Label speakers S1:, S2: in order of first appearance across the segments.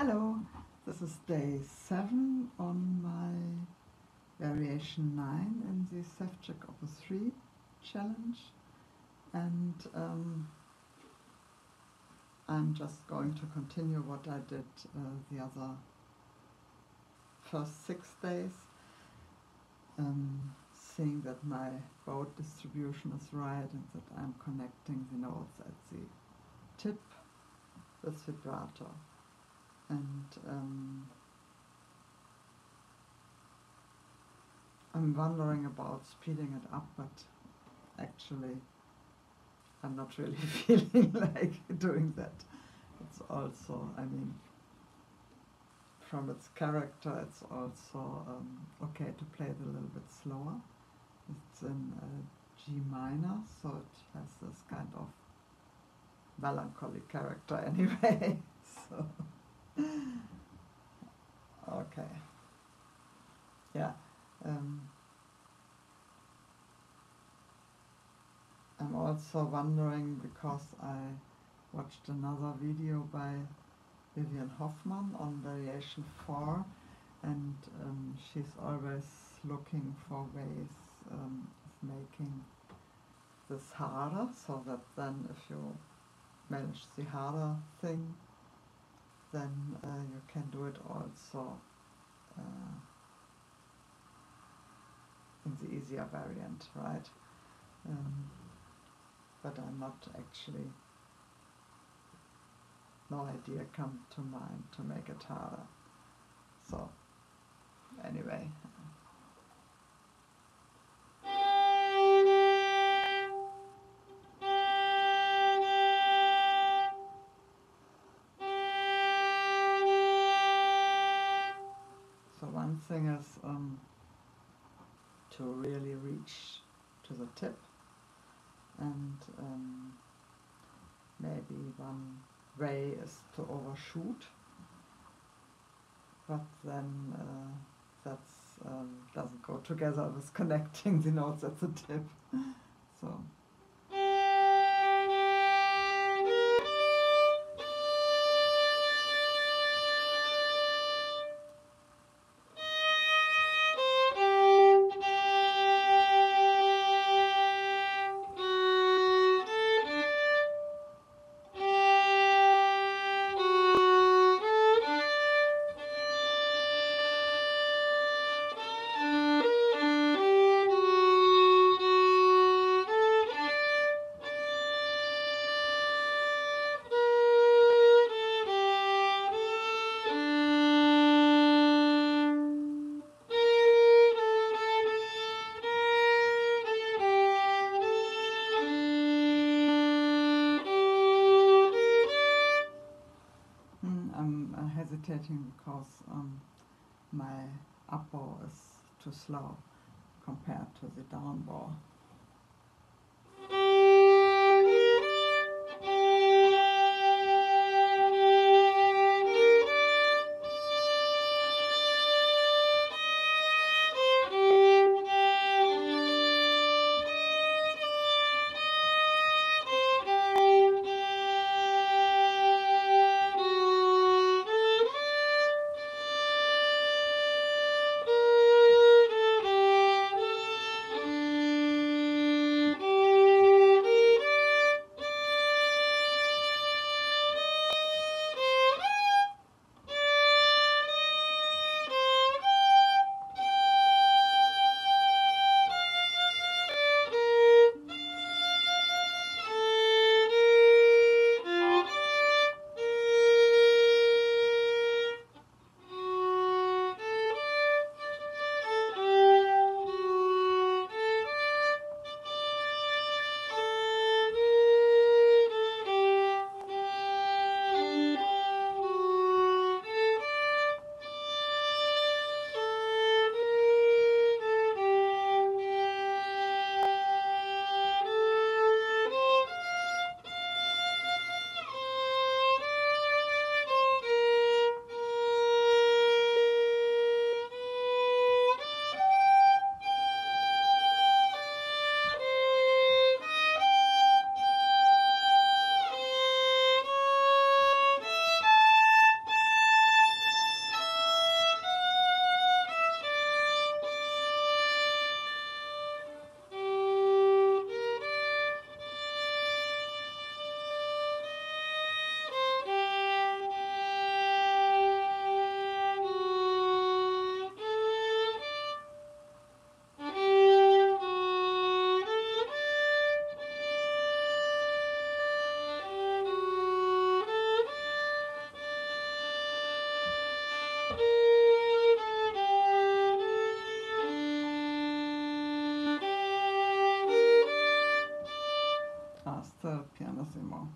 S1: Hello, this is day 7 on my variation 9 in the Sevcik Opus 3 challenge. And um, I'm just going to continue what I did uh, the other first six days. Um, seeing that my bow distribution is right and that I'm connecting the notes at the tip with vibrato and um, I'm wondering about speeding it up, but actually I'm not really feeling like doing that. It's also, I mean, from its character, it's also um, okay to play it a little bit slower. It's in uh, G minor, so it has this kind of melancholy character anyway. so. Okay. Yeah. Um, I'm also wondering because I watched another video by Vivian Hoffman on variation 4 and um, she's always looking for ways um, of making this harder so that then if you manage the harder thing then uh, you can do it also uh, in the easier variant, right? Um, but I'm not actually, no idea come to mind to make it harder. So, anyway. One thing is um, to really reach to the tip and um, maybe one way is to overshoot. But then uh, that um, doesn't go together with connecting the notes at the tip. So hesitating because um, my up bow is too slow compared to the down bow. piano, piada, Simão.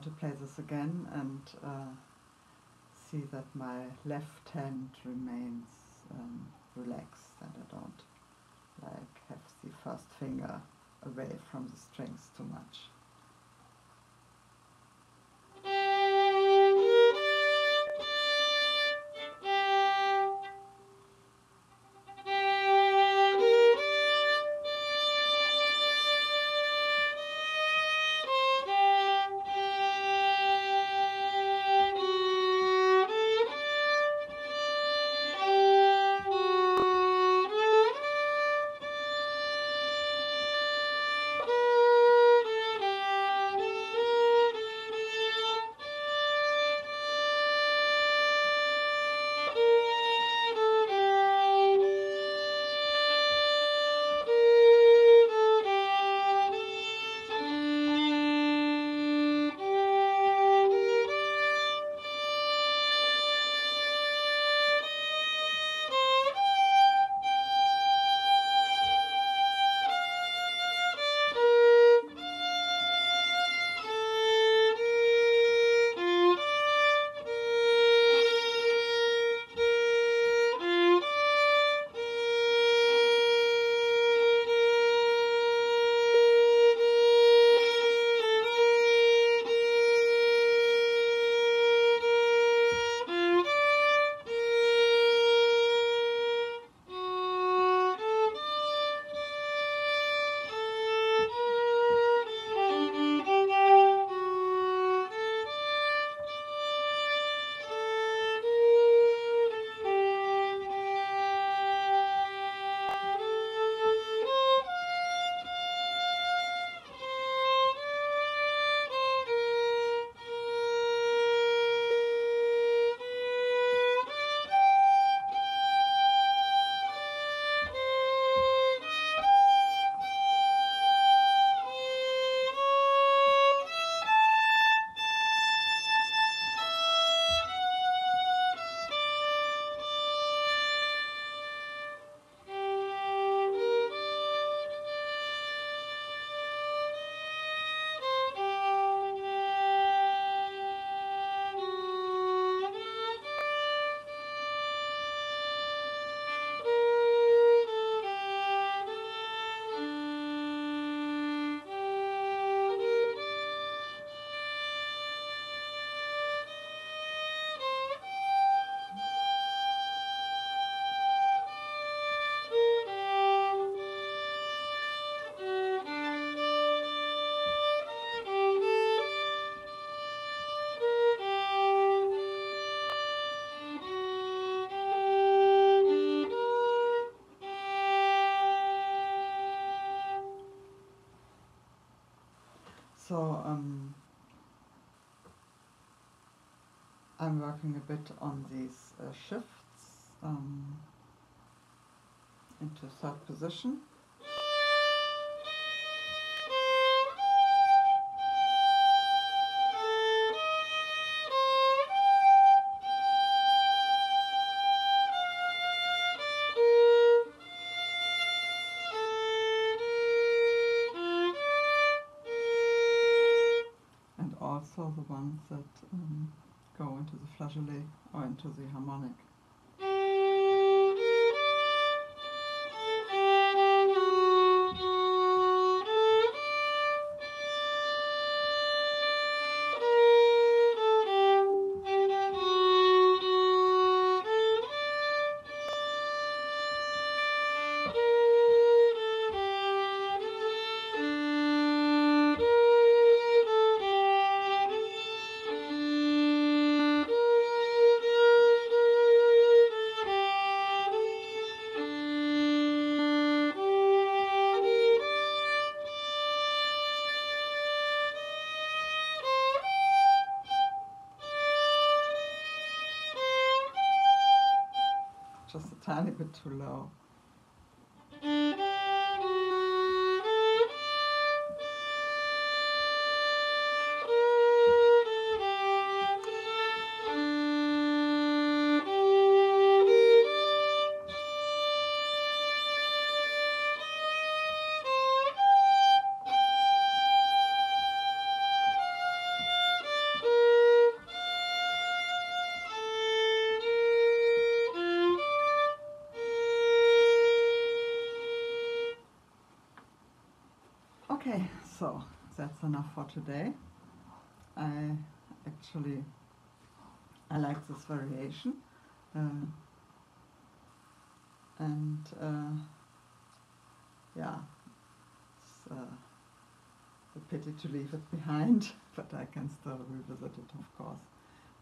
S1: Want to play this again and uh, see that my left hand remains um, relaxed and I don't like have the first finger away from the strings too much. So um, I'm working a bit on these uh, shifts um, into third position. That um, go into the flageolet or into the harmonic. Just a tiny bit too low. That's enough for today. I actually I like this variation. Uh, and uh, yeah, it's uh, a pity to leave it behind, but I can still revisit it, of course.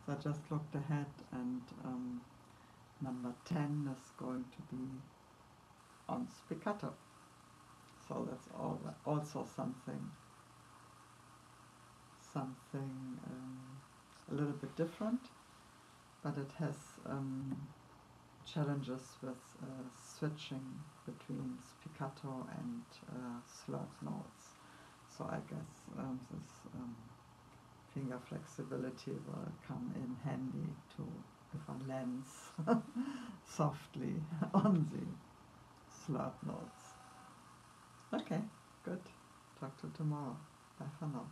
S1: So I just looked ahead, and um, number 10 is going to be on spiccato. So that's also something, something um, a little bit different, but it has um, challenges with uh, switching between spiccato and uh, slurred notes. So I guess um, this um, finger flexibility will come in handy to if I lens softly on the slurred notes. Okay, good. Talk to tomorrow. Bye for now.